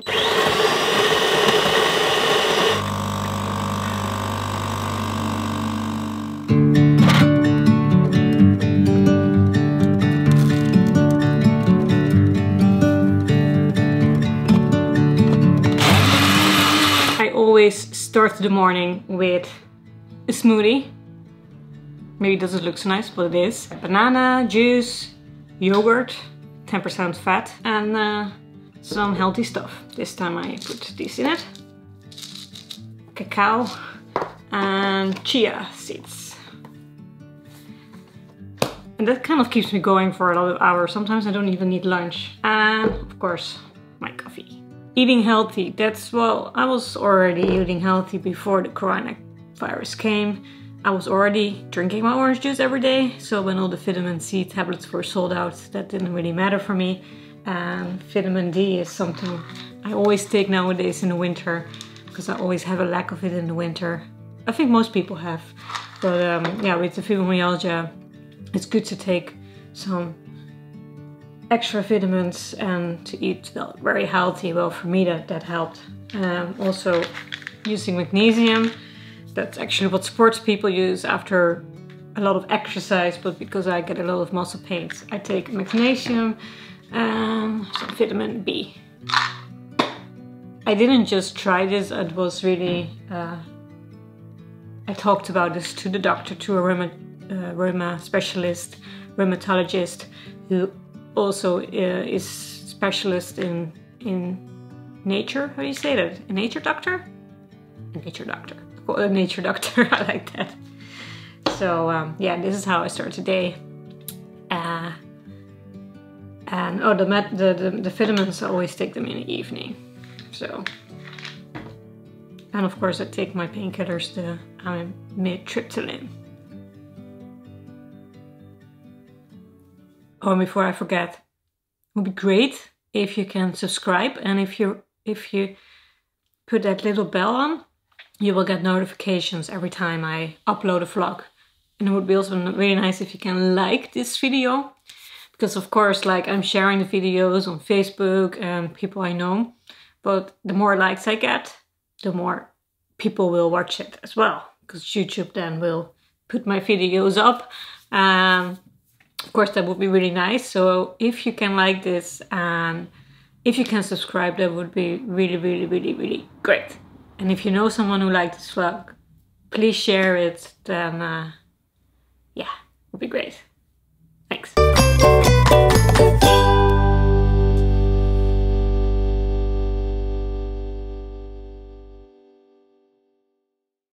I always start the morning with a smoothie. Maybe it doesn't look so nice, but it is. Banana, juice, yogurt, 10% fat, and uh, some healthy stuff. This time I put this in it. Cacao and chia seeds. And that kind of keeps me going for a lot of hours. Sometimes I don't even need lunch. And of course, my coffee. Eating healthy, that's well, I was already eating healthy before the coronavirus came. I was already drinking my orange juice every day, so when all the vitamin C tablets were sold out, that didn't really matter for me. And vitamin D is something I always take nowadays in the winter, because I always have a lack of it in the winter. I think most people have, but um, yeah, with the fibromyalgia, it's good to take some extra vitamins and to eat very healthy. Well, for me that, that helped. Um, also using magnesium. That's actually what sports people use after a lot of exercise, but because I get a lot of muscle pains, I take magnesium and some vitamin B. I didn't just try this, it was really, uh, I talked about this to the doctor, to a rheuma, uh, rheuma specialist, rheumatologist, who also uh, is specialist in in nature. How do you say that? A nature doctor? A nature doctor. A nature doctor. I like that. So um, yeah, this is how I start today. And oh, the, the, the the vitamins I always take them in the evening. So and of course I take my painkillers, the amitriptyline. Oh, and before I forget, it would be great if you can subscribe and if you if you put that little bell on, you will get notifications every time I upload a vlog. And it would be also really nice if you can like this video. Because of course, like I'm sharing the videos on Facebook and people I know. But the more likes I get, the more people will watch it as well. Because YouTube then will put my videos up. Um, of course, that would be really nice. So if you can like this and if you can subscribe, that would be really, really, really, really great. And if you know someone who likes this vlog, please share it. Then, uh, yeah,